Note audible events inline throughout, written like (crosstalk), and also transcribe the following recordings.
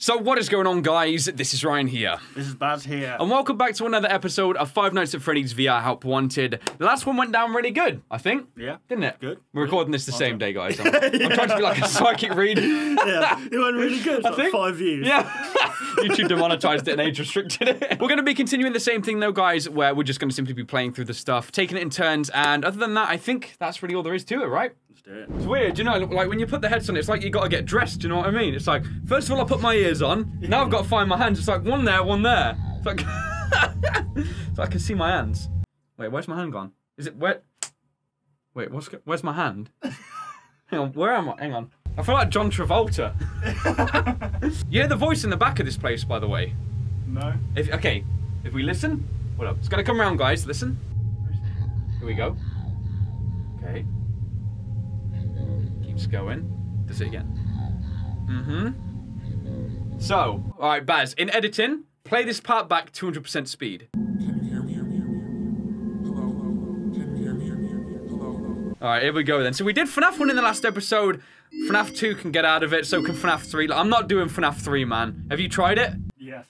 So what is going on guys? This is Ryan here. This is Baz here. And welcome back to another episode of Five Nights at Freddy's VR Help Wanted. The last one went down really good, I think. Yeah. Didn't it? Good. We're recording this the same day, guys. (laughs) I'm, I'm trying to be like a psychic read. yeah, it went really good. (laughs) I Like think- five views. Yeah. (laughs) YouTube demonetized it and age restricted it. We're going to be continuing the same thing though, guys, where we're just going to simply be playing through the stuff, taking it in turns, and other than that, I think that's really all there is to it, right? Let's do it. It's weird, you know, like when you put the heads on, it's like you got to get dressed, you know what I mean? It's like, first of all, I put my ears on, now I've got to find my hands. It's like one there, one there. It's like, (laughs) so I can see my hands. Wait, where's my hand gone? Is it, where? Wait, what's, where's my hand? (laughs) Hang on, where am I? Hang on. I feel like John Travolta. (laughs) you hear the voice in the back of this place, by the way. No. If, okay, if we listen, what up? It's gonna come around, guys. Listen. Here we go. Okay. Keeps going. Does it again. Mm-hmm. So, all right, Baz. In editing, play this part back 200% speed. All right, here we go then. So we did FNAF 1 in the last episode. FNAF 2 can get out of it, so can FNAF 3. I'm not doing FNAF 3, man. Have you tried it?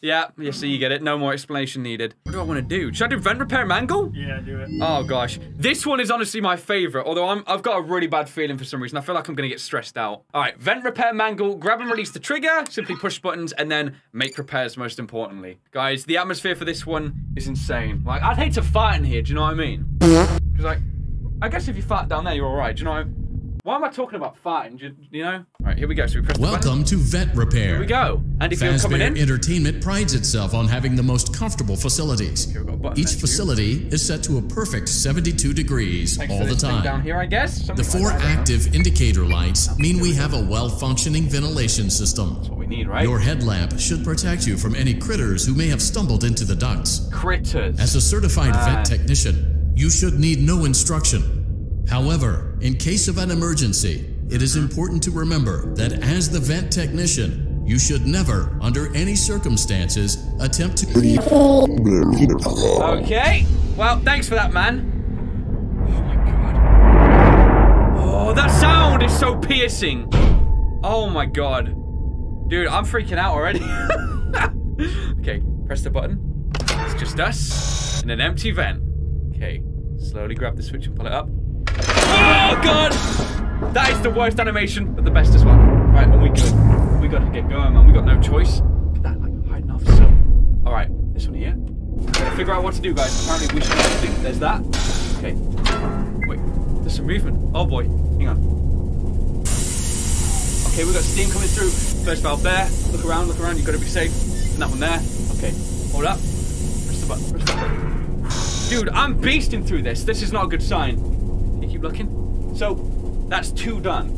Yes. Yeah, yeah, so you get it. No more explanation needed. What do I want to do? Should I do vent repair mangle? Yeah, do it. Oh gosh, this one is honestly my favorite. Although I'm, I've got a really bad feeling for some reason. I feel like I'm gonna get stressed out. All right, vent repair mangle. Grab and release the trigger. Simply push buttons and then make repairs. Most importantly, guys, the atmosphere for this one is insane. Like I'd hate to fight in here. Do you know what I mean? Because like, I guess if you fart down there, you're all right. Do you know? Why am I talking about farting? You, you know? All right, here we go. So we press the. Welcome to Vent Repair. Here we go. And if you're coming Fazbear in, Entertainment prides itself on having the most comfortable facilities. Here we got a button Each facility is set to a perfect 72 degrees Thanks all the time. down here, I guess. The Something like four that, I don't active indicator lights mean we have a well-functioning ventilation system. That's what we need, right? Your headlamp should protect you from any critters who may have stumbled into the ducts. critters. As a certified Ah. vent technician, you should need no instruction. However, in case of an emergency, it is important to remember that as the vent technician, you should never, under any circumstances, attempt to Okay. Well, thanks for that, man. Oh my god. Oh, that sound is so piercing. Oh my god. Dude, I'm freaking out already. (laughs) okay, press the button. It's just us in an empty vent. Okay, slowly grab the switch and pull it up. Oh god! That is the worst animation, but the best as well. Right, and we good. We gotta get going, man. We got no choice. Look at that, like hiding off so. Alright, this one here. Gotta figure out what to do, guys. Apparently we should do. There's that. Okay. Wait, there's some movement. Oh boy, hang on. Okay, we got steam coming through. First valve there. Look around, look around. you've gotta be safe. And that one there. Okay, hold up. Press the button. Press the button. Dude, I'm beasting through this. This is not a good sign. Can you keep looking? So, that's two done.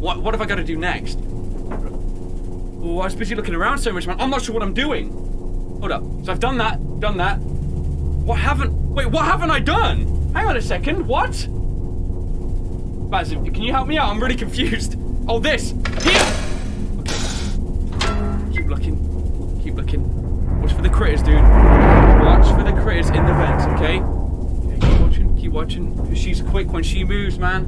What what have I got to do next? Oh, I was busy looking around so much, man. I'm not sure what I'm doing. Hold up. So I've done that, done that. What haven't? Wait, what haven't I done? Hang on a second. What? Baz, can you help me out? I'm really confused. Oh, this here. Okay. Keep looking. Keep looking. Watch for the critters, dude. Watch for the critters in the vents, okay? Okay, watching. She's quick when she moves, man.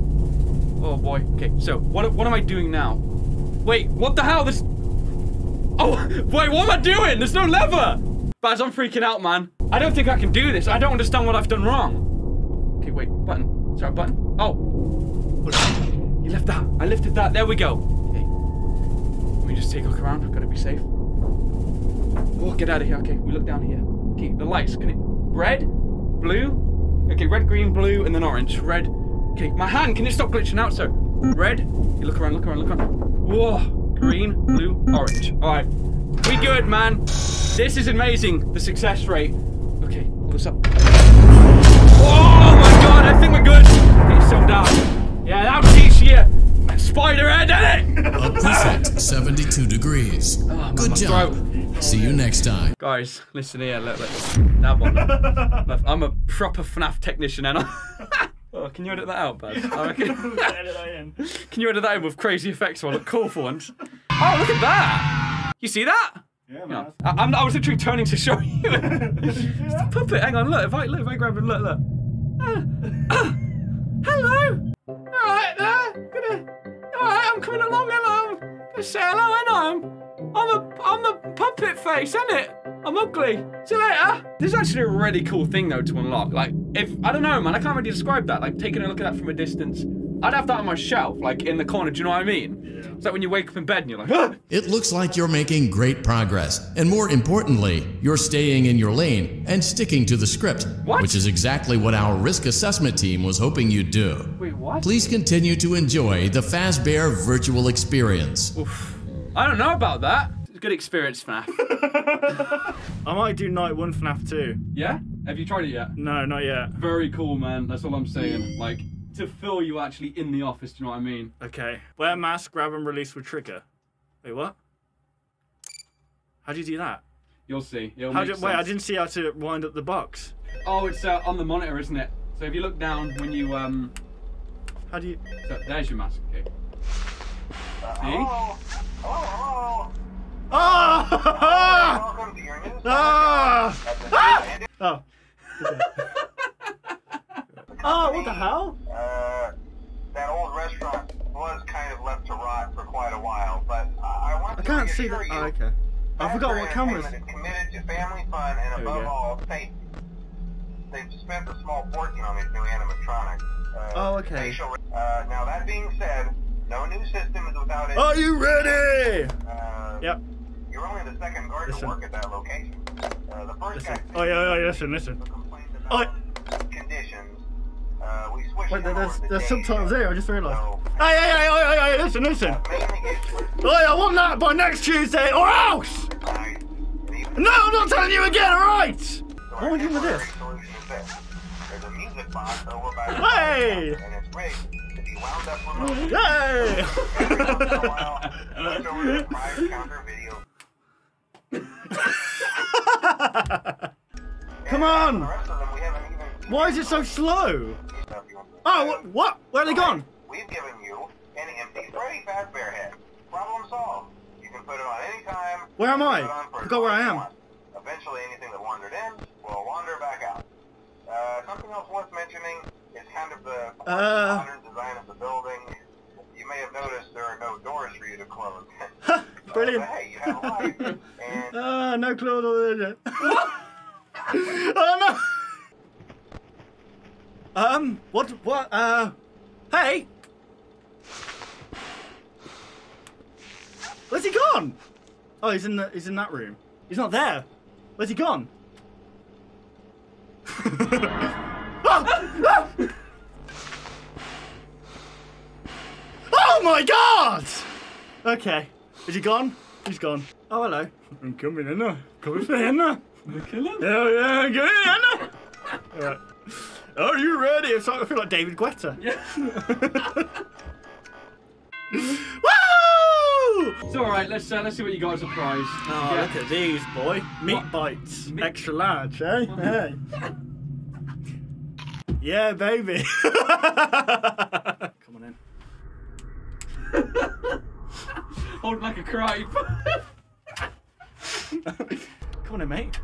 Oh boy. Okay. So what? What am I doing now? Wait. What the hell? This. Oh, (laughs) wait, what am I doing? There's no lever! Baz, I'm freaking out, man. I don't think I can do this. I don't understand what I've done wrong. Okay, wait, button. Is there a button? Oh. (coughs) You left that. I lifted that. There we go. Okay. Let me just take a look around. I've got to be safe. Oh, get out of here. Okay, we look down here. Okay, the lights. Can it. Red? Blue? Okay, red, green, blue, and then orange. Red. Okay, my hand. Can you stop glitching out, sir? Red. You look around, look around, look around. Whoa. Green, blue, orange. All right. We good, man. This is amazing. The success rate. Okay, pull this up. Oh my god, I think we're good. Degrees. my Good job. throat. See you next time. Guys, listen here. Look, look. That one. (laughs) I'm a proper FNAF technician, and (laughs) I. Oh, can you edit that out, Baz? (laughs) I reckon. Edit that in. Can you edit that in with crazy effects while look cool for once? Oh, look at that! You see that? Yeah, man. on. I, I'm, I was literally turning to show you. it's the puppet. Hang on, look. If I look, if I grab him, look, look. Ah, ah, hello. All right there. Gonna. All right, I'm coming along. Hello. Gonna say hello. I know. I'm a I'm a puppet face, ain't it? I'm ugly. See you later. This is actually a really cool thing though to unlock. Like if I don't know, man, I can't really describe that. Like taking a look at that from a distance. I'd have that on my shelf, like in the corner. Do you know what I mean? Yeah. It's like when you wake up in bed and you're like, ah! It looks like you're making great progress, and more importantly, you're staying in your lane and sticking to the script, What? which is exactly what our risk assessment team was hoping you'd do. Wait, what? Please continue to enjoy the Fazbear virtual experience. I don't know about that. It's a good experience, FNAF. (laughs) I might do night one FNAF 2. yeah? Have you tried it yet? No, not yet. Very cool, man. That's all I'm saying. Like to feel you actually in the office. Do you know what I mean? Okay. Wear mask, grab and release with trigger. Wait, what? How do you do that? You'll see. It'll How make do, wait, I didn't see how to wind up the box. Oh, it's uh, on the monitor, isn't it? So if you look down when you um, How do you? so there's your mask. Okay. See? Oh! Ah! Ah! Oh. oh, what the hell? Uh, that old restaurant was kind of left to rot for quite a while, but I I want I can't see that. Oh, okay. I forgot what cameras. Committed to family fun and above all, safety. They've spent a small fortune on these new animatronics. Uh, Oh, okay. facial- Uh, now that being said, no new system is without it. Are you ready? Uh, Yep. You're only the second guard Listen. to work at that location. Uh, the first Listen. guy Oh yeah, oh, yeah, listen, listen. Oh. conditions. Uh, we switched Wait, there's there's subtitles there. I just realised. So, Hey, hey, hey, hey, hey, hey, listen, listen. Oh, I want that by next Tuesday or else. No, I'm not telling you again. All right. So What would you with this? There's a music box over by the Hey! and it's rigged to be wound up remotely. Yay! (laughs) Every once in a while, switch over to the counter video. (laughs) Come on. rest of them we haven't even Why is it so slow? stuff you want to Oh, what? what? Where are they gone? We've given you an empty Freddy Fazbear head. Problem solved. You can put it on any time. Where am I? Put it on for as Forgot where I am. Eventually, anything that wandered in will wander back out. Uh, something else worth mentioning is kind of the Uh. modern design of the building. You may have noticed there are no doors for you to close. (laughs) Brilliant. Uh, hey, you have a life, (laughs) and No clue. what (laughs) oh no. Um, what? What? Uh, hey. Where's he gone? Oh, he's in the. He's in that room. He's not there. Where's he gone? Ah! (laughs) Oh my god! Okay. Is he gone? He's gone. Oh, hello. I'm coming in there. Coming for in there. Kill him? Yeah, yeah, I'm coming in there. Alright. Are you ready? It's like, I feel like David Guetta. Yeah. (laughs) Woo! It's all right. Let's uh, let's see what you got as a prize. Oh, yeah. look at these, boy. Meat What? bites. Meat- Extra large, eh? Hey. Yeah, baby. (laughs) Come on in. (laughs) Hold like a cripe. (laughs) Come on in, mate.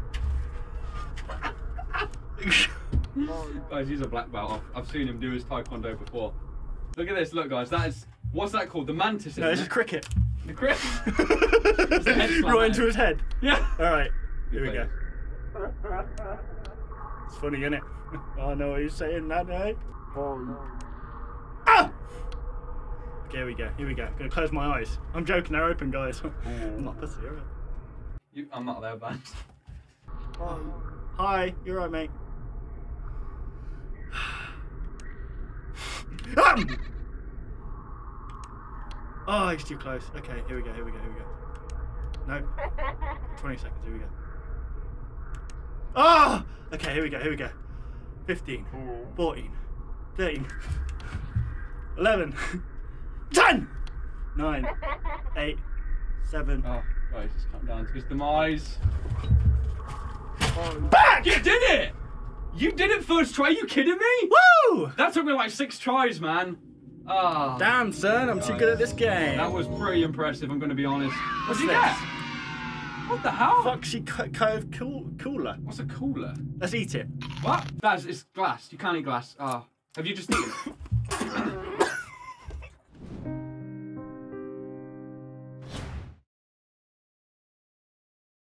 guys, he's a black belt. I've, I've seen him do his taekwondo before. Look at this. Look, guys. That is what's that called? The mantis. No, this isn't cricket. the cricket. (laughs) right eh? into his head. Yeah. Alright, here we Good go. It's funny, isn't it? (laughs) I know what you're saying, that, eh? Ah! Okay, here we go, here we go. I'm Gonna close my eyes. I'm joking, they're open, guys. (laughs) I'm not pussy, alright? You, I'm not there, man. Hi, you're right, mate. (sighs) Um! Oh, he's too close. Okay, here we go, here we go, here we go. No. 20 seconds, here we go. Ah! Okay, here we go, here we go. 15, 14, 13, 11, (laughs) 10, 9, (laughs) 8, 7. Oh, guys, just come down to his demise. Back! You did it! You did it first try. you kidding me? Woo! That took me like six tries, man. Ah. Damn, son, I'm too good at this game. That was pretty impressive. I'm going to be honest. What's he this? get? What the hell? Foxy Co- Cove cool- Cooler. What's a cooler? Let's eat it. What? That's it's glass. You can't eat glass. Ah. Have you just eaten it? (laughs)